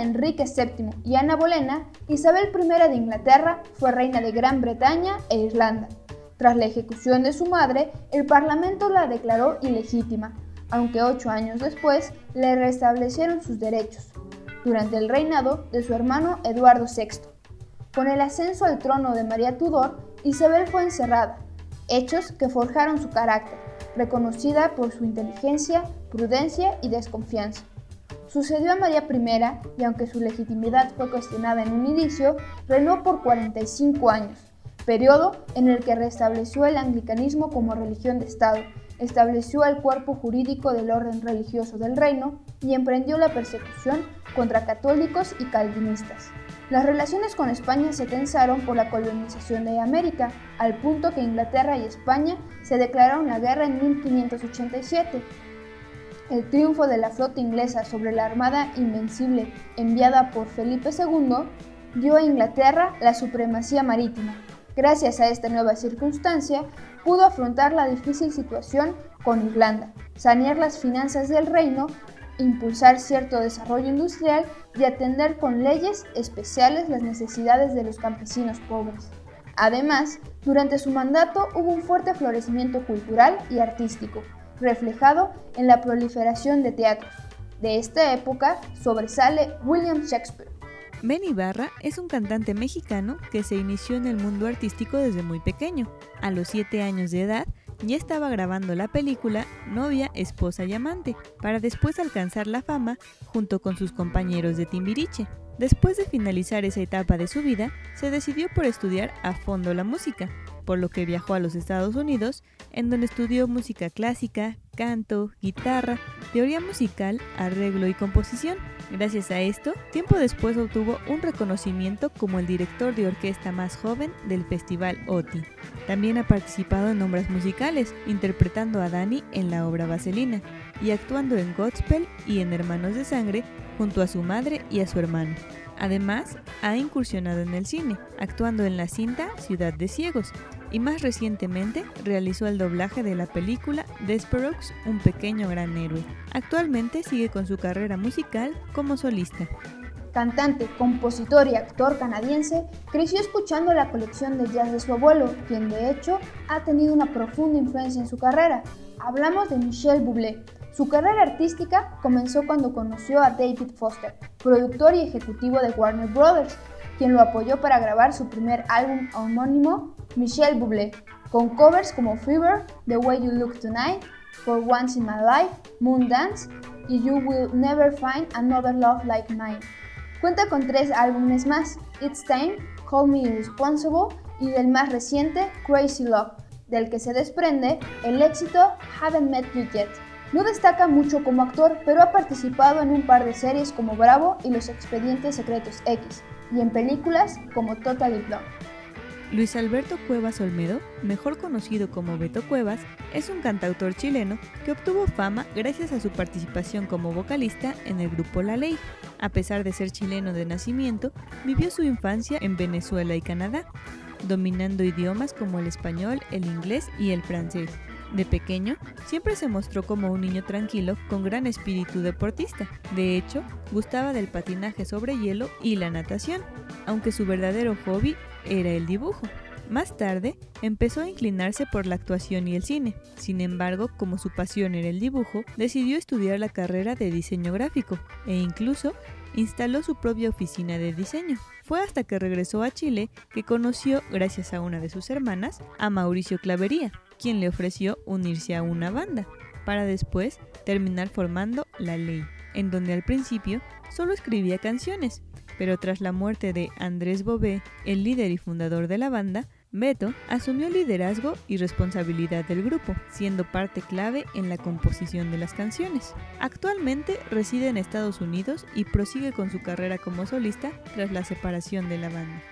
Enrique VII y Ana Bolena, Isabel I de Inglaterra fue reina de Gran Bretaña e Irlanda. Tras la ejecución de su madre, el Parlamento la declaró ilegítima, aunque ocho años después le restablecieron sus derechos, durante el reinado de su hermano Eduardo VI. Con el ascenso al trono de María Tudor, Isabel fue encerrada, hechos que forjaron su carácter, reconocida por su inteligencia, prudencia y desconfianza. Sucedió a María I y aunque su legitimidad fue cuestionada en un inicio, reinó por 45 años, periodo en el que restableció el anglicanismo como religión de Estado, estableció el cuerpo jurídico del orden religioso del reino y emprendió la persecución contra católicos y calvinistas. Las relaciones con España se tensaron por la colonización de América, al punto que Inglaterra y España se declararon la guerra en 1587 el triunfo de la flota inglesa sobre la Armada Invencible enviada por Felipe II dio a Inglaterra la supremacía marítima. Gracias a esta nueva circunstancia, pudo afrontar la difícil situación con Irlanda, sanear las finanzas del reino, impulsar cierto desarrollo industrial y atender con leyes especiales las necesidades de los campesinos pobres. Además, durante su mandato hubo un fuerte florecimiento cultural y artístico, reflejado en la proliferación de teatros. De esta época sobresale William Shakespeare. Ben Ibarra es un cantante mexicano que se inició en el mundo artístico desde muy pequeño. A los 7 años de edad ya estaba grabando la película Novia, Esposa y Amante, para después alcanzar la fama junto con sus compañeros de Timbiriche. Después de finalizar esa etapa de su vida, se decidió por estudiar a fondo la música, por lo que viajó a los Estados Unidos, en donde estudió música clásica, canto, guitarra, teoría musical, arreglo y composición. Gracias a esto, tiempo después obtuvo un reconocimiento como el director de orquesta más joven del Festival OTI. También ha participado en obras musicales, interpretando a Dani en la obra Vaselina y actuando en Godspell y en Hermanos de Sangre junto a su madre y a su hermano. Además, ha incursionado en el cine, actuando en la cinta Ciudad de Ciegos, y más recientemente realizó el doblaje de la película Desperox, un pequeño gran héroe. Actualmente sigue con su carrera musical como solista. Cantante, compositor y actor canadiense, creció escuchando la colección de jazz de su abuelo, quien de hecho ha tenido una profunda influencia en su carrera. Hablamos de Michel Bublé, su carrera artística comenzó cuando conoció a David Foster, productor y ejecutivo de Warner Brothers, quien lo apoyó para grabar su primer álbum homónimo, Michelle Bublé, con covers como Fever, The Way You Look Tonight, For Once in My Life, Moon Dance y You Will Never Find Another Love Like Mine. Cuenta con tres álbumes más, It's Time, Call Me Irresponsible y del más reciente, Crazy Love, del que se desprende el éxito Haven't Met You Yet. No destaca mucho como actor, pero ha participado en un par de series como Bravo y Los Expedientes Secretos X, y en películas como Totally Blonde. Luis Alberto Cuevas Olmedo, mejor conocido como Beto Cuevas, es un cantautor chileno que obtuvo fama gracias a su participación como vocalista en el grupo La Ley. A pesar de ser chileno de nacimiento, vivió su infancia en Venezuela y Canadá, dominando idiomas como el español, el inglés y el francés. De pequeño, siempre se mostró como un niño tranquilo con gran espíritu deportista. De hecho, gustaba del patinaje sobre hielo y la natación, aunque su verdadero hobby era el dibujo. Más tarde, empezó a inclinarse por la actuación y el cine. Sin embargo, como su pasión era el dibujo, decidió estudiar la carrera de diseño gráfico e incluso instaló su propia oficina de diseño. Fue hasta que regresó a Chile que conoció, gracias a una de sus hermanas, a Mauricio Clavería, quien le ofreció unirse a una banda, para después terminar formando La Ley, en donde al principio solo escribía canciones, pero tras la muerte de Andrés Bobé, el líder y fundador de la banda, Beto asumió liderazgo y responsabilidad del grupo, siendo parte clave en la composición de las canciones. Actualmente reside en Estados Unidos y prosigue con su carrera como solista tras la separación de la banda.